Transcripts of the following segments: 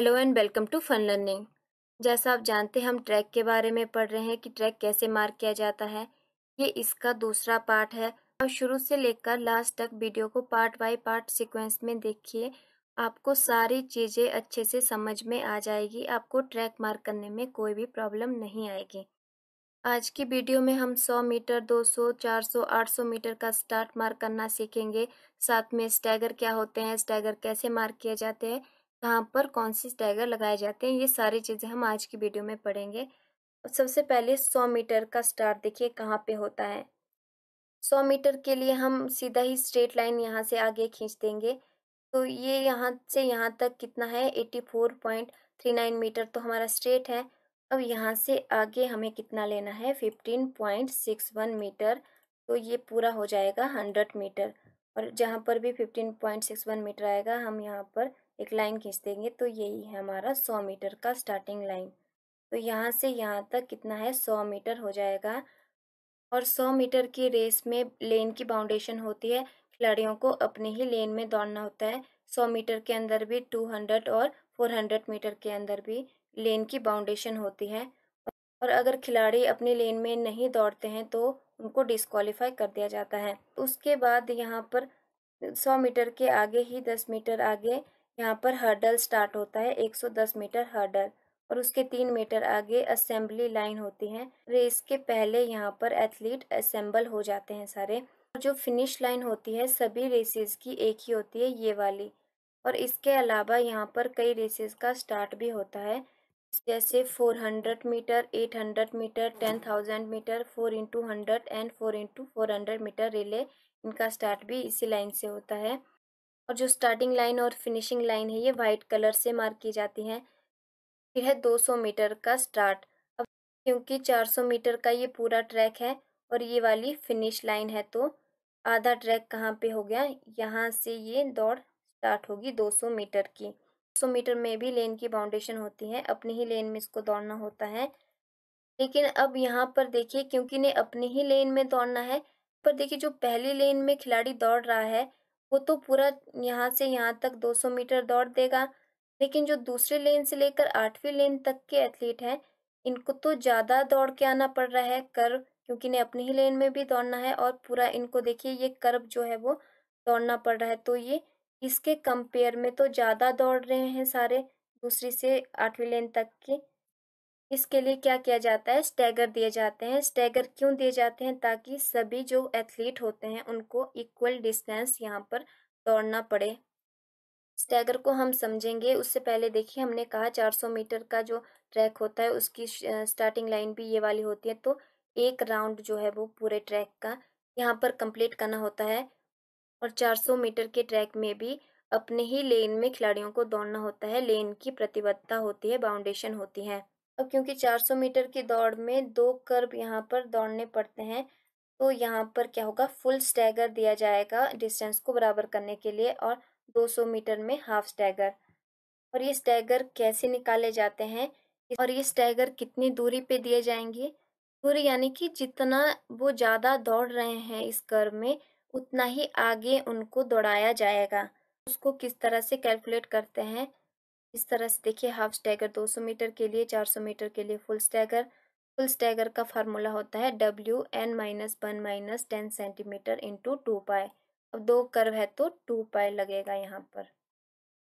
Hello and welcome to fun learning जैसा आप जानते हैं हम ट्रैक के बारे में पढ़ रहे हैं कि ट्रैक कैसे मार्क किया जाता है। ये इसका दूसरा पार्ट है। और शुरू से लेकर लास्ट तक वीडियो को पार्ट बाय पार्ट सीक्वेंस में देखिए। आपको सारी चीज़ें अच्छे से समझ में आ जाएगी। आपको ट्रैक मार्क करने में कोई भी प्रॉब्लम नहीं आएगी। आज की वीडियो में हम 100 मीटर 200, 400, 800 मीटर का स्टार्ट मार्क करना सीखेंगे। साथ में स्टैगर क्या होते हैं स्टैगर कैसे मार्क किए जाते हैं कहाँ पर कौन सी स्टैगर लगाए जाते हैं, ये सारी चीज़ें हम आज की वीडियो में पढ़ेंगे। सबसे पहले सौ मीटर का स्टार देखिए कहाँ पे होता है। सौ मीटर के लिए हम सीधा ही स्ट्रेट लाइन यहाँ से आगे खींच देंगे। तो ये यहाँ से यहाँ तक कितना है? Eighty four point three nine metre तो हमारा स्ट्रेट है। अब यहाँ से आगे हमें कितना लेना है? Fifteen point six one metre. तो ये पूरा हो जाएगा हंड्रेड मीटर। और जहाँ पर भी fifteen point six one metre आएगा, हम यहाँ पर एक लाइन खींच देंगे तो यही है हमारा सौ मीटर का स्टार्टिंग लाइन तो यहाँ से यहाँ तक कितना है? सौ मीटर हो जाएगा। और सौ मीटर की रेस में लेन की बाउंडेशन होती है। खिलाड़ियों को अपने ही लेन में दौड़ना होता है। सौ मीटर के अंदर भी टू हंड्रेड और फोर हंड्रेड मीटर के अंदर भी लेन की बाउंडेशन होती है। और अगर खिलाड़ी अपने लेन में नहीं दौड़ते हैं तो उनको डिस्qualify कर दिया जाता है। उसके बाद यहाँ पर सौ मीटर के आगे ही दस मीटर आगे यहाँ पर हर्डल स्टार्ट होता है 110 मीटर हर्डल और उसके तीन मीटर आगे असेंबली लाइन होती है। रेस के पहले यहाँ पर एथलीट असेंबल हो जाते हैं सारे। जो फिनिश लाइन होती है सभी रेसेस की एक ही होती है ये वाली। और इसके अलावा यहाँ पर कई रेसेस का स्टार्ट भी होता है। जैसे 400 metre 800 metre 10,000 metre 4 into hundred and 4 into four metre relay इनका स्टार्ट भी इसी लाइन से होता है। और जो स्टार्टिंग लाइन और फिनिशिंग लाइन है, ये वाइट कलर से मार्क की जाती है। फिर है 200 मीटर का स्टार्ट अब क्योंकि 400 मीटर का ये पूरा ट्रैक है और ये वाली फिनिश लाइन है तो आधा ट्रैक कहाँ पे हो गया? यहाँ से ये दौड़ स्टार्ट होगी 200 मीटर की। 200 मीटर में भी लेन की बाउंडेशन होती है, अपनी ही लेन में इसको दौड़ना होता है। लेकिन अब यहाँ पर देखिए, क्योंकि इन्हें अपनी ही लेन में दौड़ना है, पर देखिए जो पहली लेन में खिलाड़ी दौड़ रहा है वो तो पूरा यहाँ से यहाँ तक 200 मीटर दौड़ देगा। लेकिन जो दूसरे लेन से लेकर आठवीं लेन तक के एथलीट हैं, इनको तो ज़्यादा दौड़ के आना पड़ रहा है, कर्व, क्योंकि इन्हें अपनी ही लेन में भी दौड़ना है और पूरा इनको देखिए ये कर्व जो है वो दौड़ना पड़ रहा है। तो ये इसके कंपेयर में तो ज़्यादा दौड़ रहे हैं सारे दूसरी से आठवीं लेन तक की। इसके लिए क्या किया जाता है? स्टैगर दिए जाते हैं। स्टैगर क्यों दिए जाते हैं? ताकि सभी जो एथलीट होते हैं, उनको इक्वल डिस्टेंस यहाँ पर दौड़ना पड़े। स्टैगर को हम समझेंगे। उससे पहले देखिए, हमने कहा 400 मीटर का जो ट्रैक होता है, उसकी स्टार्टिंग लाइन भी ये वाली होती है। तो एक राउंड जो है वो पूरे ट्रैक का यहाँ पर कंप्लीट करना होता है। और 400 मीटर के ट्रैक में भी अपने ही लेन में खिलाड़ियों को दौड़ना होता है। लेन की प्रतिबद्धता होती है, बाउंडेशन होती है। अब क्योंकि 400 मीटर की दौड़ में दो कर्व यहाँ पर दौड़ने पड़ते हैं तो यहाँ पर क्या होगा? फुल स्टैगर दिया जाएगा डिस्टेंस को बराबर करने के लिए और 200 मीटर में हाफ़ स्टैगर। और ये स्टैगर कैसे निकाले जाते हैं? और ये स्टैगर कितनी दूरी पे दिए जाएँगे? दूरी यानी कि जितना वो ज़्यादा दौड़ रहे हैं इस कर्व में, उतना ही आगे उनको दौड़ाया जाएगा। उसको किस तरह से कैलकुलेट करते हैं? इस तरह से देखिए, हाफ़ स्टैगर 200 मीटर के लिए 400 मीटर के लिए फुल स्टैगर। फुल स्टैगर का फार्मूला होता है W N minus one minus ten centimetre into two pi अब दो कर्व है तो टू पाए लगेगा यहाँ पर।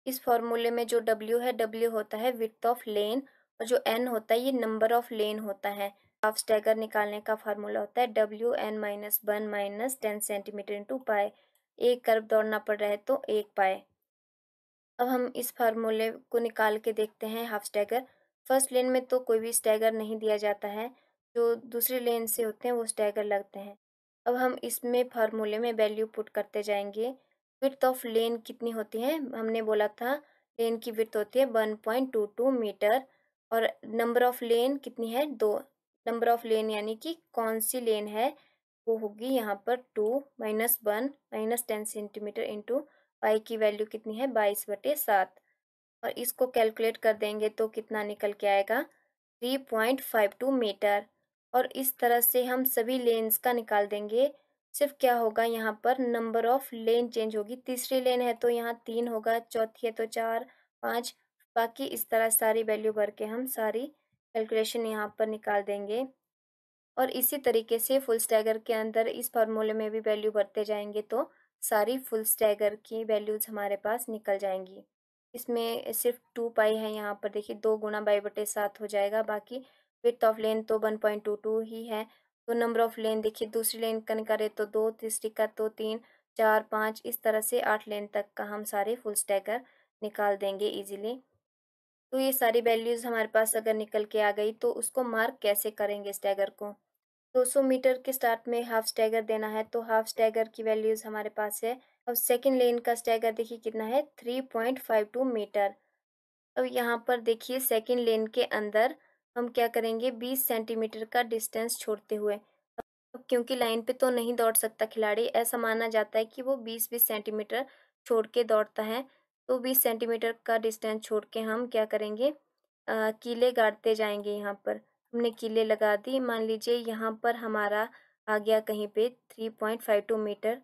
इस फॉर्मूले में जो डब्ल्यू है, डब्ल्यू होता है विथ ऑफ़ लेन और जो एन होता है, ये नंबर ऑफ़ लेन होता है। हाफ़ स्टैगर निकालने का फार्मूला होता है W N minus one minus ten centimetre into pi एक कर्व दौड़ना पड़ रहा है तो एक पाए अब हम इस फार्मूले को निकाल के देखते हैं हाफ़ स्टैगर फ़र्स्ट लेन में तो कोई भी स्टैगर नहीं दिया जाता है, जो दूसरी लेन से होते हैं, वो स्टैगर लगते हैं। अब हम इसमें फार्मूले में वैल्यू पुट करते जाएँगे। विर्थ ऑफ़ लेन कितनी होती है? हमने बोला था लेन की विर्थ होती है one point two two metre और नंबर ऑफ़ लेन कितनी है? दो। नंबर ऑफ़ लेन यानी कि कौन सी लेन है? वो होगी यहाँ पर two minus one minus ten centimetre into pi की वैल्यू कितनी है? बाईस बटे सात। और इसको कैलकुलेट कर देंगे तो कितना निकल के आएगा? Three point five two metre. और इस तरह से हम सभी लेन्स का निकाल देंगे। सिर्फ़ क्या होगा? यहाँ पर नंबर ऑफ़ लेन चेंज होगी। तीसरी लेन है तो यहाँ तीन होगा। चौथी है तो चार, पाँच। बाकी इस तरह सारी वैल्यू भर के हम सारी कैलकुलेशन यहाँ पर निकाल देंगे। और इसी तरीके से फुल स्टैगर के अंदर इस फार्मूले में भी वैल्यू भरते जाएँगे तो सारी फुल स्टैगर की वैल्यूज़ हमारे पास निकल जाएँगी। इसमें सिर्फ़ टू पाई है यहाँ पर, देखिए, दो गुना बाई बटे सात हो जाएगा, बाकी विथ ऑफ़ लेन तो वन पॉइंट टू टू ही है। तो नंबर ऑफ़ लेन देखिए, दूसरी लेन का निकाले तो दो, तीसरी का तो तीन, चार, पाँच, इस तरह से आठ लेन तक का हम सारे फुल स्टैगर निकाल देंगे इजीली तो ये सारी वैल्यूज़ हमारे पास अगर निकल के आ गई तो उसको मार्क कैसे करेंगे स्टैगर को? 200 मीटर के स्टार्ट में हाफ़ स्टैगर देना है तो हाफ़ स्टैगर की वैल्यूज़ हमारे पास है। अब सेकेंड लेन का स्टैगर देखिए कितना है 3.52 मीटर। अब यहाँ पर देखिए सेकेंड लेन के अंदर हम क्या करेंगे 20 सेंटीमीटर का डिस्टेंस छोड़ते हुए। अब क्योंकि लाइन पे तो नहीं दौड़ सकता खिलाड़ी, ऐसा माना जाता है कि वो 20-20 सेंटीमीटर छोड़ के दौड़ता है तो 20 सेंटीमीटर का डिस्टेंस छोड़ के हम क्या करेंगे कीले गाड़ते जाएँगे यहाँ पर। हमने किले लगा दी मान लीजिए यहाँ पर हमारा आ गया कहीं पे 3.52 मीटर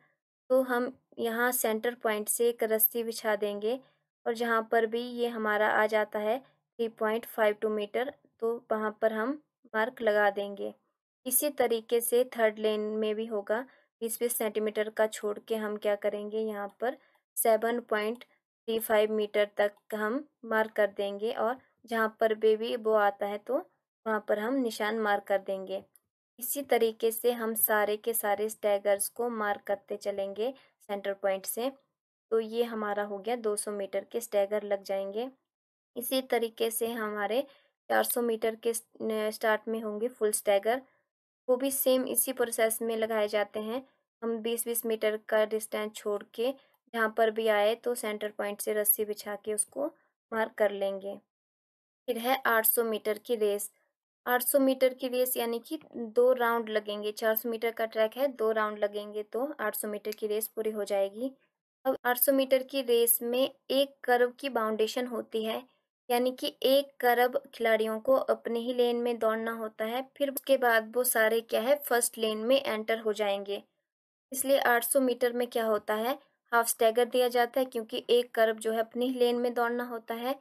तो हम यहाँ सेंटर पॉइंट से एक रस्सी बिछा देंगे और जहाँ पर भी ये हमारा आ जाता है 3.52 मीटर तो वहाँ पर हम मार्क लगा देंगे। इसी तरीके से थर्ड लेन में भी होगा। बीस बीस सेंटीमीटर का छोड़ के हम क्या करेंगे? यहाँ पर seven point three five metre तक हम मार्क कर देंगे और जहाँ पर बेबी वो आता है तो वहाँ पर हम निशान मार्क कर देंगे। इसी तरीके से हम सारे के सारे स्टैगर्स को मार्क करते चलेंगे सेंटर पॉइंट से। तो ये हमारा हो गया 200 मीटर के स्टैगर लग जाएँगे। इसी तरीके से हमारे 400 मीटर के स्टार्ट में होंगे फुल स्टैगर। वो भी सेम इसी प्रोसेस में लगाए जाते हैं। हम 20-20 मीटर का डिस्टेंस छोड़ के जहाँ पर भी आए तो सेंटर पॉइंट से रस्सी बिछा के उसको मार्क कर लेंगे। फिर है 800 मीटर की रेस। 800 मीटर की रेस यानी कि दो राउंड लगेंगे 400 मीटर का ट्रैक है, दो राउंड लगेंगे तो 800 मीटर की रेस पूरी हो जाएगी। अब 800 मीटर की रेस में एक कर्व की बाउंडेशन होती है, यानी कि एक करब खिलाड़ियों को अपने ही लेन में दौड़ना होता है, फिर उसके बाद वो सारे क्या है, फ़र्स्ट लेन में एंटर हो जाएँगे। इसलिए 800 मीटर में क्या होता है, हाफ़ स्टैगर दिया जाता है, क्योंकि एक करब जो है अपनी ही लेन में दौड़ना होता है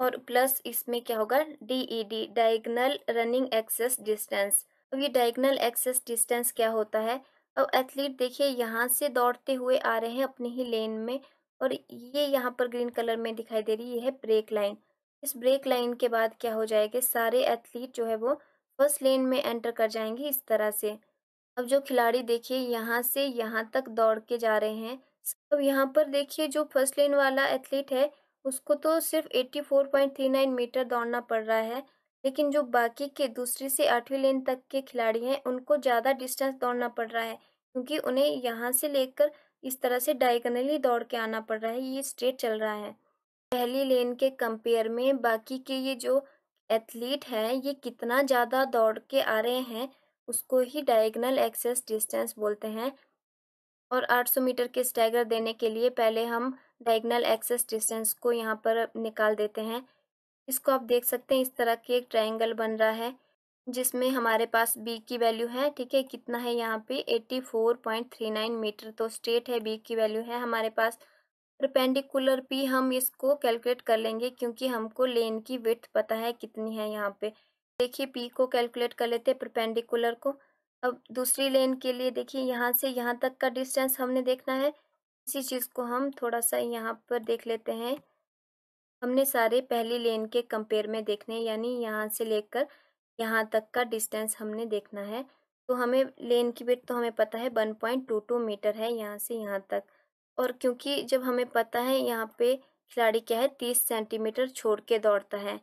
और प्लस इसमें क्या होगा? DED diagonal running axis distance अब ये डायगनल एक्सेस डिस्टेंस क्या होता है? अब एथलीट देखिए यहाँ से दौड़ते हुए आ रहे हैं अपनी ही लेन में और ये यहाँ पर ग्रीन कलर में दिखाई दे रही है, है ब्रेक लाइन इस ब्रेक लाइन के बाद क्या हो जाएगा? सारे एथलीट जो है वो फ़र्स्ट लेन में एंटर कर जाएँगे इस तरह से. अब जो खिलाड़ी देखिए यहाँ से यहाँ तक दौड़ के जा रहे हैं. अब यहाँ पर देखिए जो फ़र्स्ट लेन वाला एथलीट है उसको तो सिर्फ़ 84.39 मीटर दौड़ना पड़ रहा है, लेकिन जो बाकी के दूसरी से आठवीं लेन तक के खिलाड़ी हैं, उनको ज़्यादा डिस्टेंस दौड़ना पड़ रहा है, क्योंकि उन्हें यहाँ से लेकर इस तरह से डायगनली दौड़ के आना पड़ रहा है, ये स्ट्रेट चल रहा है। पहली लेन के कंपेयर में बाकी के ये जो एथलीट हैं, ये कितना ज़्यादा दौड़ के आ रहे हैं, उसको ही डायगनल एक्सेस डिस्टेंस बोलते हैं। और 800 मीटर के स्टैगर देने के लिए पहले हम डायगनल एक्सेस डिस्टेंस को यहाँ पर निकाल देते हैं। इसको आप देख सकते हैं, इस तरह की एक ट्रायंगल बन रहा है, जिसमें हमारे पास बी की वैल्यू है, ठीक है? कितना है यहाँ पे? 84.39 मीटर तो स्ट्रेट है बी की वैल्यू है हमारे पास। परपेंडिकुलर पी हम इसको कैलकुलेट कर लेंगे, क्योंकि हमको लेन की विथ पता है कितनी है यहाँ पे। देखिए पी को कैलकुलेट कर लेते हैं परपेंडिकुलर को। अब दूसरी लेन के लिए देखिए यहाँ से यहाँ तक का डिस्टेंस हमने देखना है। इसी चीज़ को हम थोड़ा सा यहाँ पर देख लेते हैं। हमने सारे पहली लेन के कंपेयर में देखने यानी यहाँ से लेकर यहाँ तक का डिस्टेंस हमने देखना है। तो हमें लेन की वेट तो हमें पता है one point two two metre है यहाँ से यहाँ तक। और क्योंकि जब हमें पता है यहाँ पे खिलाड़ी क्या है, तीस सेंटीमीटर छोड़ के दौड़ता है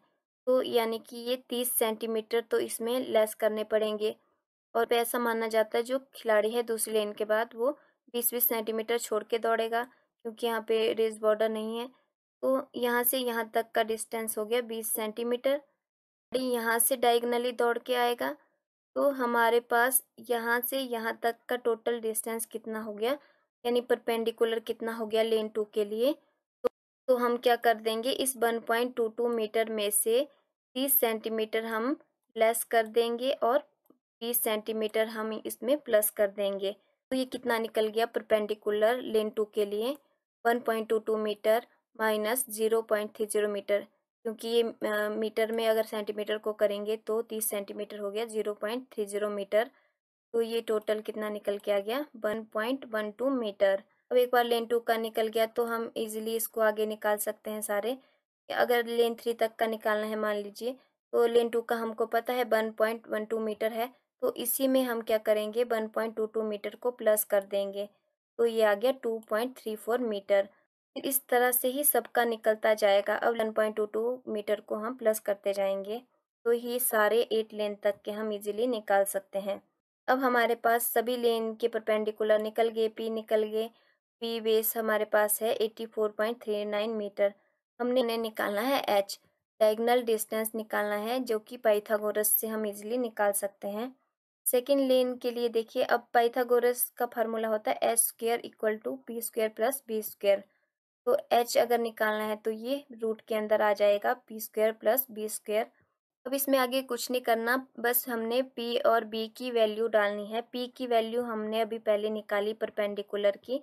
तो यानी कि ये तीस सेंटीमीटर तो इसमें लेस करने पड़ेंगे। और ऐसा माना जाता है जो खिलाड़ी है दूसरी लेन के बाद वो बीस बीस सेंटीमीटर छोड़ के दौड़ेगा क्योंकि यहाँ पे रेस बॉर्डर नहीं है। तो यहाँ से यहाँ तक का डिस्टेंस हो गया बीस सेंटीमीटर। यहाँ से डाइगनली दौड़ के आएगा। तो हमारे पास यहाँ से यहाँ तक का टोटल डिस्टेंस कितना हो गया यानी परपेंडिकुलर कितना हो गया लेन टू के लिए तो, तो हम क्या कर देंगे इस one point two two metre में से तीस सेंटीमीटर हम लेस कर देंगे और बीस सेंटीमीटर हम इसमें प्लस कर देंगे। तो ये कितना निकल गया परपेंडिकुलर लेन टू के लिए? One point two two metre minus zero point three zero metre. क्योंकि ये मीटर में अगर सेंटीमीटर को करेंगे तो तीस सेंटीमीटर हो गया zero point three zero metre. तो ये टोटल कितना निकल के आ गया? One point one two metre. अब एक बार लेन टू का निकल गया तो हम इजीली इसको आगे निकाल सकते हैं सारे। अगर लेन थ्री तक का निकालना है मान लीजिए तो लेन टू का हमको पता है one point one two metre है। तो इसी में हम क्या करेंगे? One point two two metre को प्लस कर देंगे। तो ये आ गया two point three four metre. फिर इस तरह से ही सबका निकलता जाएगा। अब one point two two metre को हम प्लस करते जाएँगे। तो ये सारे एट लेन तक के हम इजीली निकाल सकते हैं। अब हमारे पास सभी लेन के परपेंडिकुलर निकल गए, पी निकल गए। पी बेस हमारे पास है eighty four point three nine metre. हमने निकालना है एच। डायगनल डिस्टेंस निकालना है जो कि पाइथागोरस से हम इजीली निकाल सकते हैं। सेकेंड लेन के लिए देखिए, अब पाइथागोरस का फार्मूला होता है H square equal to P square plus B square तो एच अगर निकालना है तो ये रूट के अंदर आ जाएगा, P square plus B square अब इसमें आगे कुछ नहीं करना, बस हमने पी और बी की वैल्यू डालनी है। पी की वैल्यू हमने अभी पहले निकाली परपेंडिकुलर की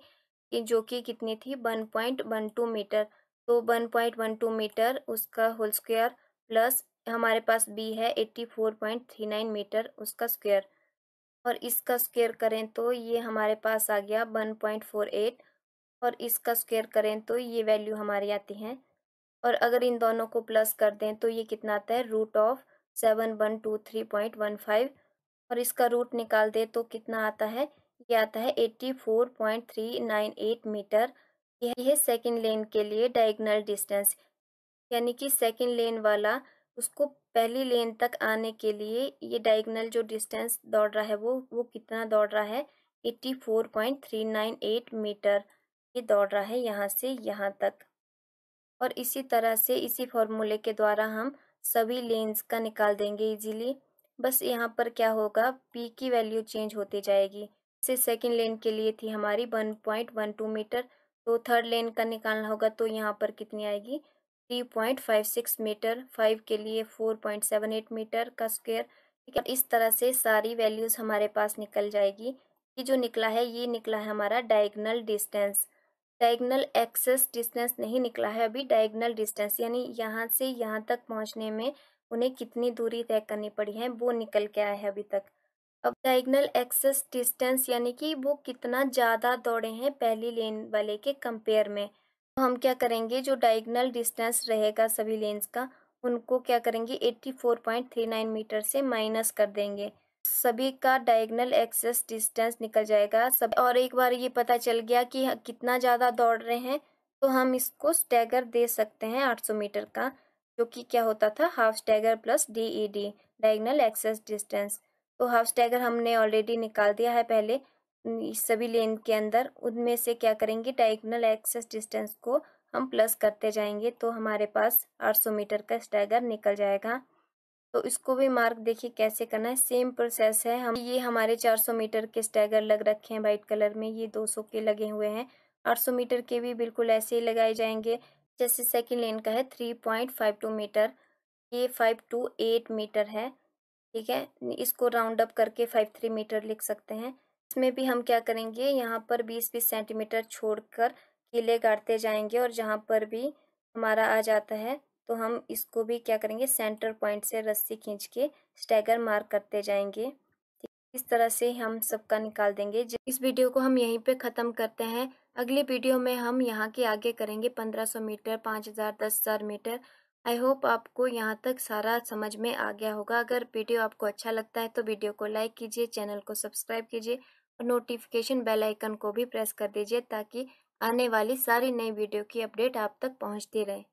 जो कि कितनी थी? One point one two metre. तो one point one two metre उसका होल स्क्वायर प्लस हमारे पास बी है eighty four point three nine metre उसका स्क्वायर और इसका स्क्वायर करें तो ये हमारे पास आ गया वन पॉइंट फोर एट और इसका स्क्वायर करें तो ये वैल्यू हमारी आती है. और अगर इन दोनों को प्लस कर दें तो ये कितना आता है? Root of seven one two three point one five और इसका रूट निकाल दें तो कितना आता है? ये आता है eighty four point three nine eight metre. यह है सेकेंड लेन के लिए डायगनल डिस्टेंस यानी कि सेकेंड लेन वाला उसको पहली लेन तक आने के लिए ये डायगनल जो डिस्टेंस दौड़ रहा है वो वो कितना दौड़ रहा है? Eighty four point three nine eight metre ये दौड़ रहा है यहाँ से यहाँ तक। और इसी तरह से इसी फॉर्मूले के द्वारा हम सभी लेंस का निकाल देंगे इजीली बस यहाँ पर क्या होगा? पी की वैल्यू चेंज होती जाएगी। जैसे सेकेंड लेन के लिए थी हमारी one point one two metre तो थर्ड लेन का निकालना होगा तो यहाँ पर कितनी आएगी? Three point five six metre, five के लिए four point seven eight metre का स्क्वेयर। ठीक है इस तरह से सारी वैल्यूज़ हमारे पास निकल जाएगी। ये जो निकला है, ये निकला है हमारा diagonal distance. Diagonal axis distance नहीं निकला है अभी, डायगनल डिस्टेंस, यानी यहाँ से यहाँ तक पहुँचने में उन्हें कितनी दूरी तय करनी पड़ी है, वो निकल के आया है अभी तक। अब डायगनल एक्सेस डिस्टेंस, यानी कि वो कितना ज़्यादा दौड़े हैं पहली लेन वाले के कंपेयर में। तो हम क्या करेंगे? जो डायगनल डिस्टेंस रहेगा सभी लेंस का, उनको क्या करेंगे? 84.39 मीटर से माइनस कर देंगे। सभी का डायगनल एक्सेस डिस्टेंस निकल जाएगा। सब, और एक बार ये पता चल गया कि कितना ज़्यादा दौड़ रहे हैं तो हम इसको स्टैगर दे सकते हैं 800 मीटर का, जो कि क्या होता था? Half stagger plus D E D diagonal axis distance तो हाफ़ स्टैगर हमने ऑलरेडी निकाल दिया है पहले। सभी लेन के अंदर, उनमें से क्या करेंगे डायगनल एक्सेस डिस्टेंस को हम प्लस करते जाएँगे तो हमारे पास 800 मीटर का स्टैगर निकल जाएगा। तो इसको भी मार्क देखिए कैसे करना है सेम प्रोसेस है, हम ये हमारे 400 मीटर के स्टैगर लग रखे हैं वाइट कलर में, ये 200 के लगे हुए हैं। 800 मीटर के भी बिल्कुल ऐसे ही लगाए जाएँगे, जैसे सेकेंड लेन का है 3.52 मीटर, ये 528 मीटर है, ठीक है? इसको राउंड अप करके 53 मीटर लिख सकते हैं। इसमें भी हम क्या करेंगे, यहाँ पर 20-20 सेंटीमीटर छोड़कर किले गाड़ते जाएँगे और जहाँ पर भी हमारा आ जाता है तो हम इसको भी क्या करेंगे, सेंटर पॉइंट से रस्सी खींच के स्टैगर मार्क करते जाएँगे। इस तरह से हम सबका निकाल देंगे। इस वीडियो को हम यहीं पे ख़त्म करते हैं। अगली वीडियो में हम यहाँ के आगे करेंगे 1500 मीटर 5000 10000 मीटर। आई होप आपको यहाँ तक सारा समझ में आ गया होगा। अगर वीडियो आपको अच्छा लगता है तो वीडियो को लाइक कीजिए, चैनल को सब्सक्राइब कीजिए। नोटिफिकेशन बेल आइकन को भी प्रेस कर दीजिए ताकि आने वाली सारी नई वीडियो की अपडेट आप तक पहुँचती रहे।